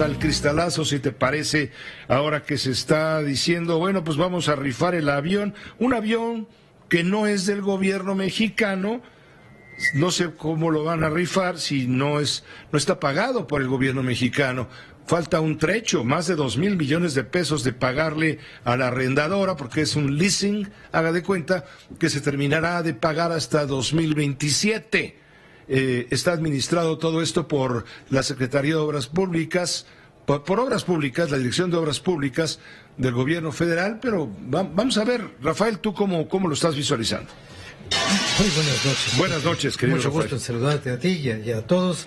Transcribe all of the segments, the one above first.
al cristalazo, si te parece, ahora que se está diciendo, bueno, pues vamos a rifar el avión, un avión que no es del gobierno mexicano, no sé cómo lo van a rifar si no es no está pagado por el gobierno mexicano. Falta un trecho, más de dos mil millones de pesos de pagarle a la arrendadora, porque es un leasing, haga de cuenta, que se terminará de pagar hasta 2027. Eh, está administrado todo esto por la Secretaría de Obras Públicas, por, Obras Públicas, la Dirección de Obras Públicas del Gobierno Federal, pero vamos a ver, Rafael, ¿tú cómo, cómo lo estás visualizando? Muy buenas noches. Buenas noches, querido Mucho gusto en saludarte a ti y a todos.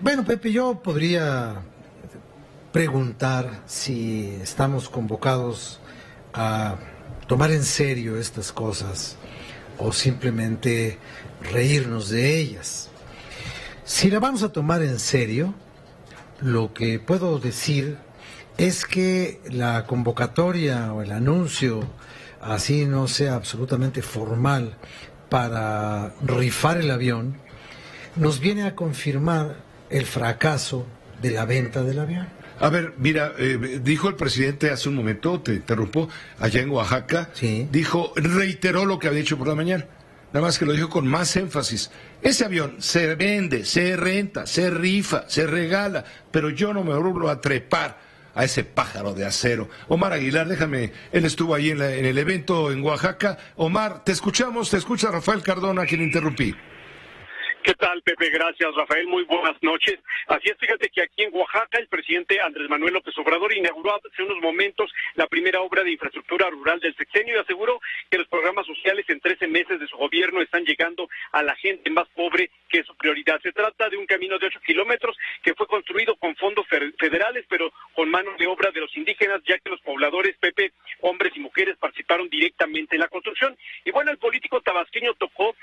Bueno, Pepe, yo podría preguntar si estamos convocados a tomar en serio estas cosas o simplemente reírnos de ellas. Si la vamos a tomar en serio, lo que puedo decir es que la convocatoria o el anuncio, así no sea absolutamente formal, para rifar el avión, nos viene a confirmar el fracaso de la venta del avión. A ver, mira, eh, dijo el presidente hace un momento, te interrumpo, allá en Oaxaca, dijo, reiteró lo que había dicho por la mañana, nada más que lo dijo con más énfasis. Ese avión se vende, se renta, se rifa, se regala, pero yo no me vuelvo a trepar a ese pájaro de acero. Omar Aguilar, déjame, él estuvo ahí en, en el evento en Oaxaca. Omar, te escuchamos, te escucha Rafael Cardona, quien interrumpí. ¿Qué tal, Pepe? Gracias, Rafael. Muy buenas noches. Así es, fíjate que aquí en Oaxaca el presidente Andrés Manuel López Obrador inauguró hace unos momentos la primera obra de infraestructura rural del sexenio y aseguró que los programas sociales en 13 meses de su gobierno están llegando a la gente más pobre, que es su prioridad. Se trata de un camino de 8 kilómetros que fue construido con fondos federales, pero con manos de obra de los indígenas, ya que los pobladores, Pepe, hombres y mujeres, participaron directamente en la construcción. Y bueno, el político tabasqueño tocó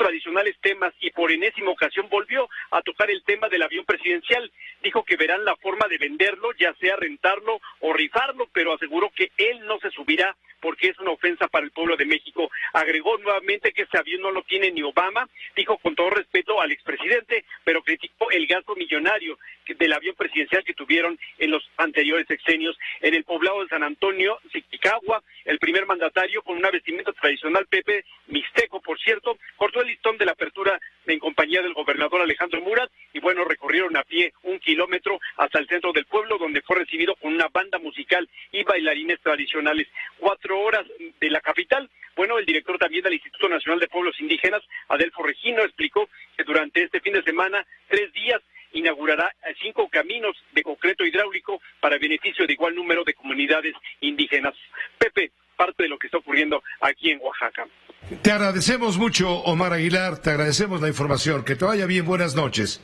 tradicionales temas y por enésima ocasión volvió a tocar el tema del avión presidencial. Dijo que verán la forma de venderlo, ya sea rentarlo o rifarlo, pero aseguró que él no se subirá porque es una ofensa para el pueblo de México. Agregó nuevamente que ese avión no lo tiene ni Obama, dijo con todo respeto al expresidente, pero criticó el gasto millonario del avión presidencial que tuvieron en los anteriores sexenios en el poblado de San Antonio, Siquicagua, el primer mandatario con una vestimenta tradicional Pepe Mixteco, por cierto, cortó el listón de la apertura en compañía del gobernador Alejandro Murat y bueno, recorrieron a pie un kilómetro hasta el centro del pueblo donde fue recibido con una banda musical y bailarines tradicionales. Cuatro horas de la capital. Bueno, el director también del Instituto Nacional de Pueblos Indígenas, Adelfo Regino, explicó que durante este fin de semana, tres días, inaugurará cinco caminos de concreto hidráulico para beneficio de igual número de comunidades indígenas. Pepe, parte de lo que está ocurriendo aquí en Oaxaca. Te agradecemos mucho, Omar Aguilar, te agradecemos la información. Que te vaya bien, buenas noches.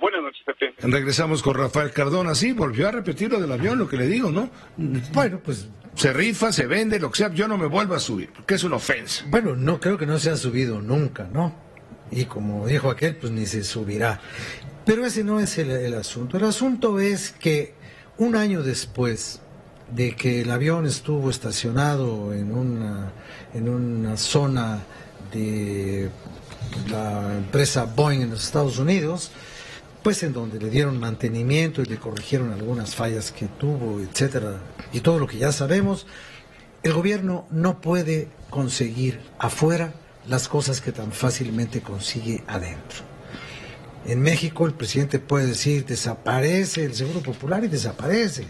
Buenas noches, Pepe. Regresamos con Rafael Cardona, sí, volvió a repetir lo del avión, lo que le digo, ¿no? Bueno, pues se rifa, se vende, lo que sea, yo no me vuelvo a subir, porque es una ofensa. Bueno, no creo que no se ha subido nunca, ¿no? Y como dijo aquel, pues ni se subirá. Pero ese no es el, asunto. El asunto es que un año después de que el avión estuvo estacionado en una, en una zona de la empresa Boeing en los Estados Unidos, pues en donde le dieron mantenimiento y le corrigieron algunas fallas que tuvo, etcétera, y todo lo que ya sabemos, el gobierno no puede conseguir afuera las cosas que tan fácilmente consigue adentro. En México el presidente puede decir desaparece el Seguro Popular y desaparece.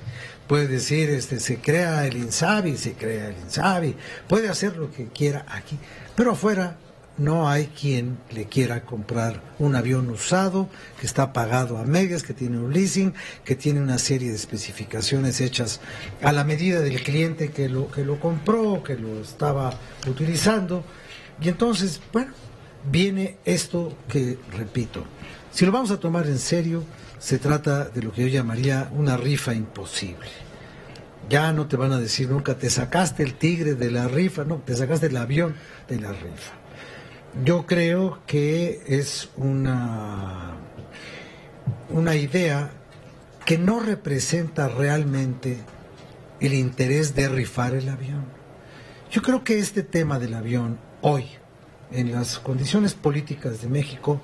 Puede decir este se crea el INSABI, se crea el INSABI. Puede hacer lo que quiera aquí. Pero afuera no hay quien le quiera comprar un avión usado que está pagado a medias, que tiene un leasing, que tiene una serie de especificaciones hechas a la medida del cliente que lo, que lo compró, que lo estaba utilizando. Y entonces, bueno, viene esto que, repito, si lo vamos a tomar en serio, se trata de lo que yo llamaría una rifa imposible. Ya no te van a decir nunca, te sacaste el tigre de la rifa, no, te sacaste el avión de la rifa. Yo creo que es una, una idea que no representa realmente el interés de rifar el avión. Yo creo que este tema del avión hoy en las condiciones políticas de México,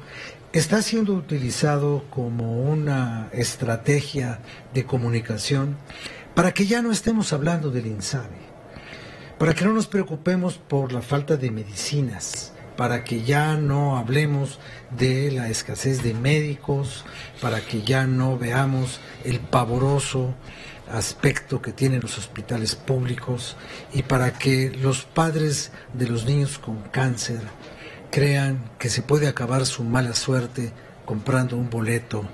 está siendo utilizado como una estrategia de comunicación para que ya no estemos hablando del INSABI, para que no nos preocupemos por la falta de medicinas, para que ya no hablemos de la escasez de médicos, para que ya no veamos el pavoroso aspecto que tienen los hospitales públicos y para que los padres de los niños con cáncer crean que se puede acabar su mala suerte comprando un boleto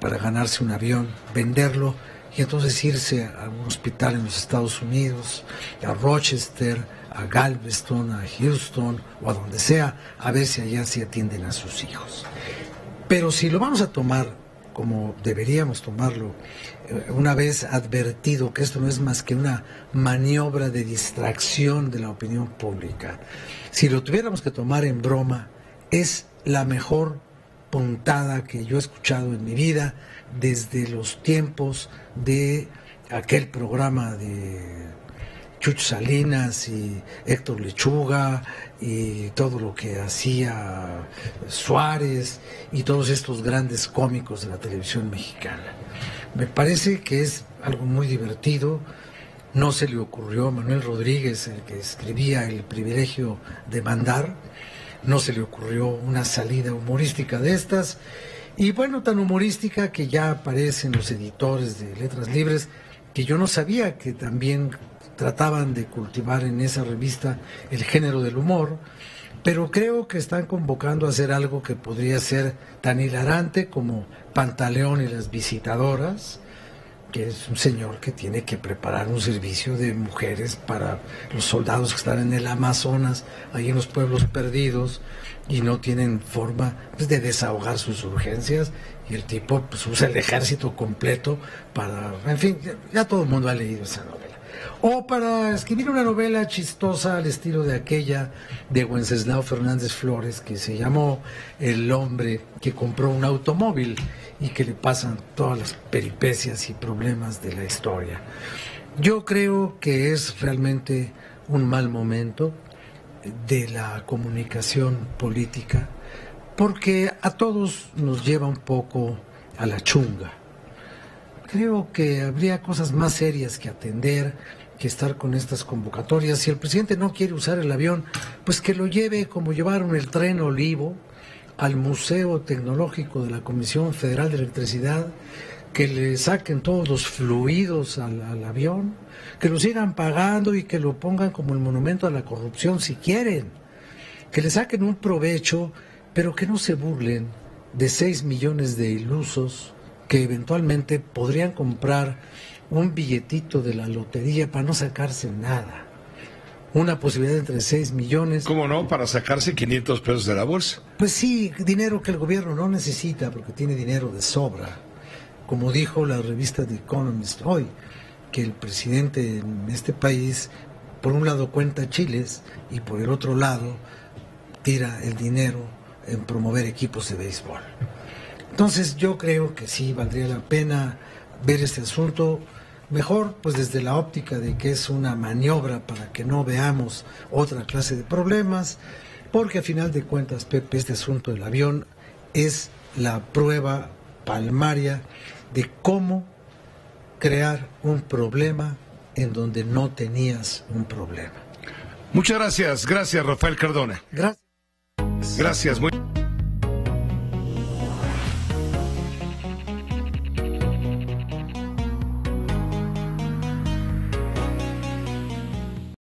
para ganarse un avión, venderlo y entonces irse a un hospital en los Estados Unidos, a Rochester, a Galveston, a Houston o a donde sea, a ver si allá se atienden a sus hijos. Pero si lo vamos a tomar como deberíamos tomarlo, eh, una vez advertido que esto no es más que una maniobra de distracción de la opinión pública, si lo tuviéramos que tomar en broma, es la mejor puntada que yo he escuchado en mi vida desde los tiempos de aquel programa de Chucho Salinas y Héctor Lechuga y todo lo que hacía Suárez y todos estos grandes cómicos de la televisión mexicana. Me parece que es algo muy divertido, no se le ocurrió a Manuel Rodríguez, el que escribía El privilegio de mandar, no se le ocurrió una salida humorística de estas, y bueno, tan humorística que ya aparecen los editores de Letras Libres, que yo no sabía que también trataban de cultivar en esa revista el género del humor, pero creo que están convocando a hacer algo que podría ser tan hilarante como Pantaleón y las visitadoras, que es un señor que tiene que preparar un servicio de mujeres para los soldados que están en el Amazonas, ahí en los pueblos perdidos, y no tienen forma pues, de desahogar sus urgencias, y el tipo pues, usa el ejército completo para, en fin, ya todo el mundo ha leído esa novela. O para escribir una novela chistosa al estilo de aquella de Wenceslao Fernández Flores que se llamó El hombre que compró un automóvil y que le pasan todas las peripecias y problemas de la historia. Yo creo que es realmente un mal momento de la comunicación política porque a todos nos lleva un poco a la chunga. Creo que habría cosas más serias que atender que estar con estas convocatorias. Si el presidente no quiere usar el avión, pues que lo lleve como llevaron el tren Olivo al Museo Tecnológico de la Comisión Federal de Electricidad, que le saquen todos los fluidos al, avión, que lo sigan pagando y que lo pongan como el monumento a la corrupción si quieren, que le saquen un provecho, pero que no se burlen de 6 millones de ilusos que eventualmente podrían comprar un billetito de la lotería para no sacarse nada. Una posibilidad entre 6 millones. ¿Cómo no? Para sacarse 500 pesos de la bolsa. Pues sí, dinero que el gobierno no necesita porque tiene dinero de sobra. Como dijo la revista The Economist hoy, que el presidente en este país, por un lado cuenta chiles y por el otro lado tira el dinero en promover equipos de béisbol. Entonces yo creo que sí valdría la pena ver este asunto Mejor, pues desde la óptica de que es una maniobra para que no veamos otra clase de problemas, porque a final de cuentas, Pepe, este asunto del avión es la prueba palmaria de cómo crear un problema en donde no tenías un problema. Muchas gracias, gracias Rafael Cardona. Gracias. Gracias, muy